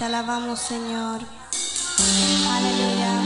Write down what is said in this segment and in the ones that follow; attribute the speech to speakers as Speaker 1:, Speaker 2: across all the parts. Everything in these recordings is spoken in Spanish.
Speaker 1: te alabamos, Señor. Aleluya.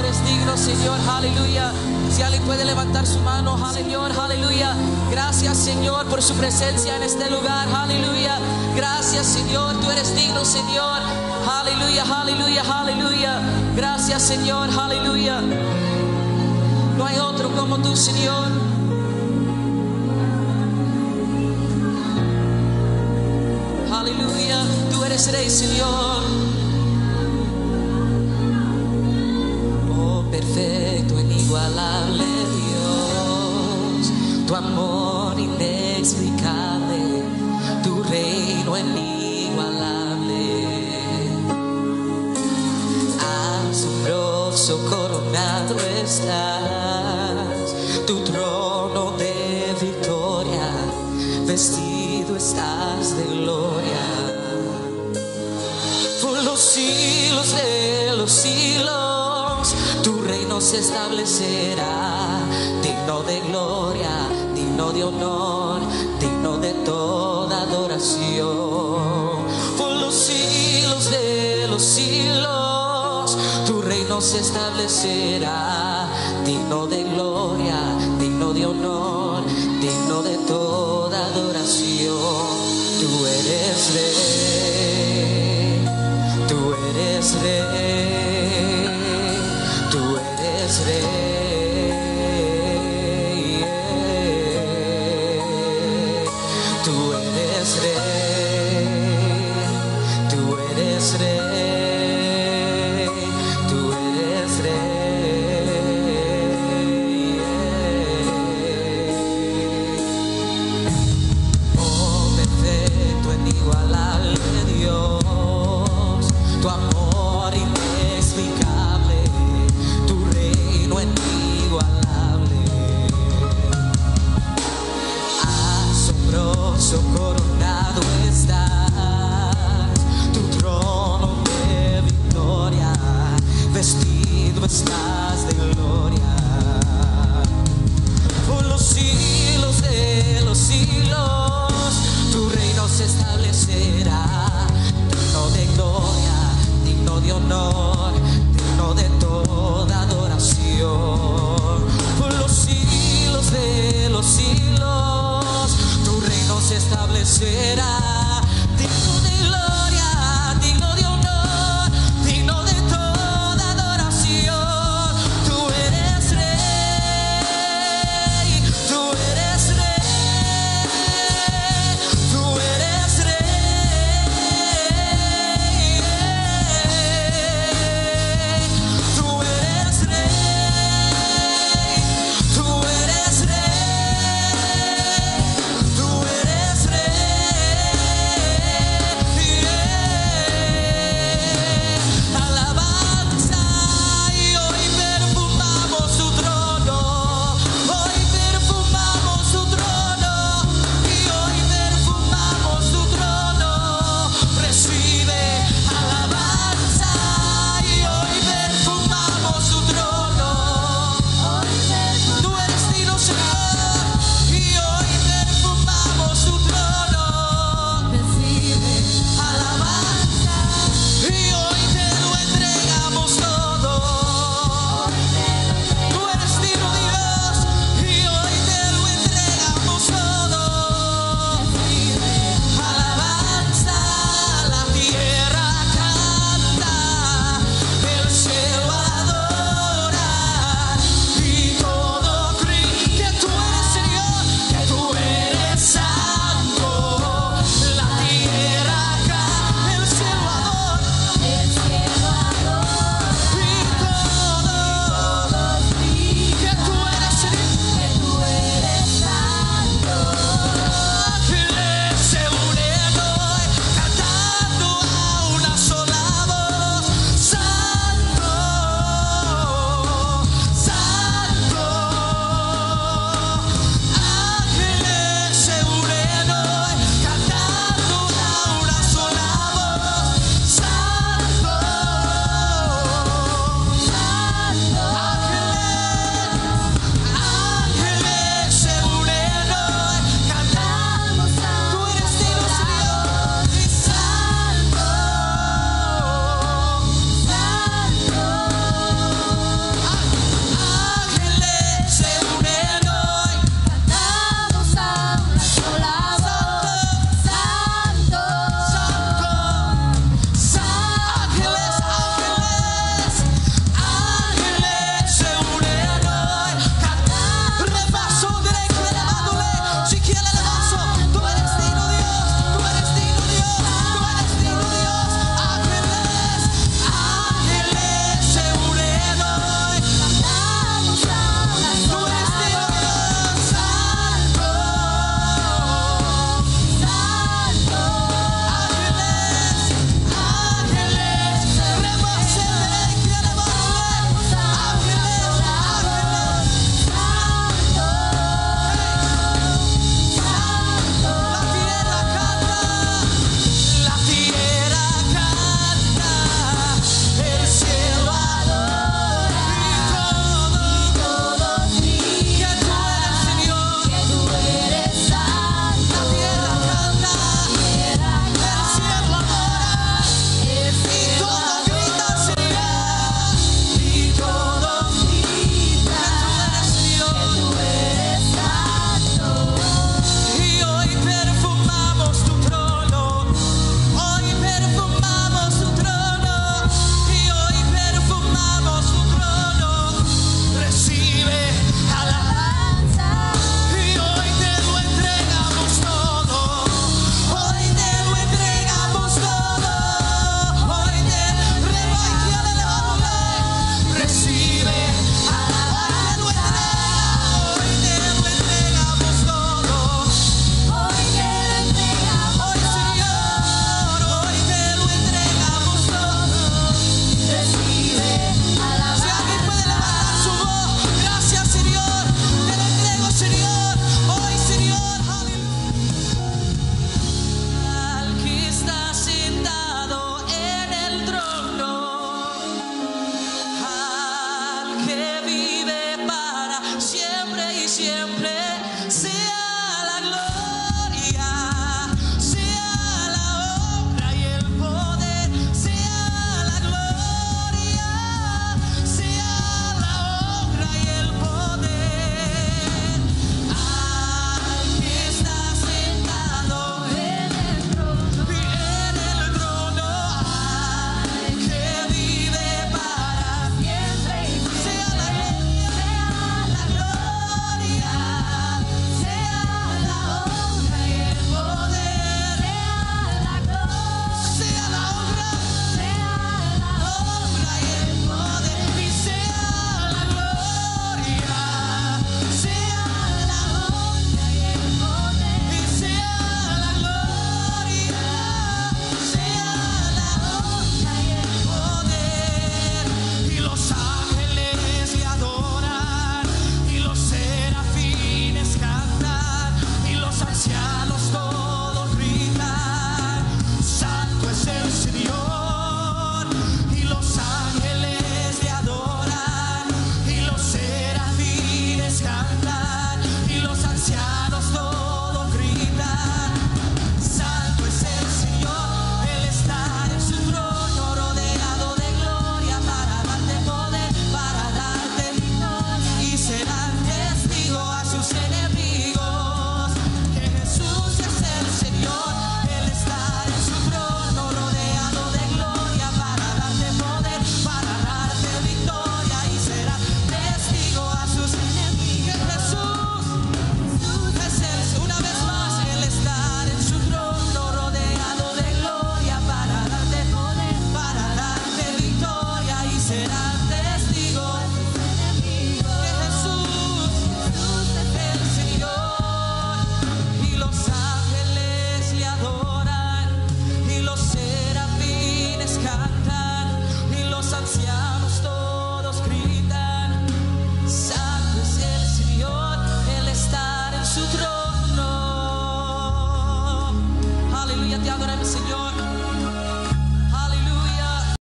Speaker 2: Eres digno, Señor, aleluya. Si alguien puede levantar su mano, Señor, aleluya. Gracias, Señor, por su presencia en este lugar, aleluya. Gracias, Señor, tú eres digno, Señor. Aleluya, aleluya, aleluya. Gracias, Señor, aleluya. No hay otro como tú, Señor. Aleluya, tú eres rey, Señor. Perfecto, inigualable Dios, tu amor inexplicable, tu reino inigualable. Asombroso coronado estás, tu trono de victoria, vestido estás de gloria. Por los siglos de los siglos, se establecerá, digno de gloria, digno de honor, digno de toda adoración. Por los siglos de los siglos, tu reino se establecerá, digno de gloria, digno de honor, digno de toda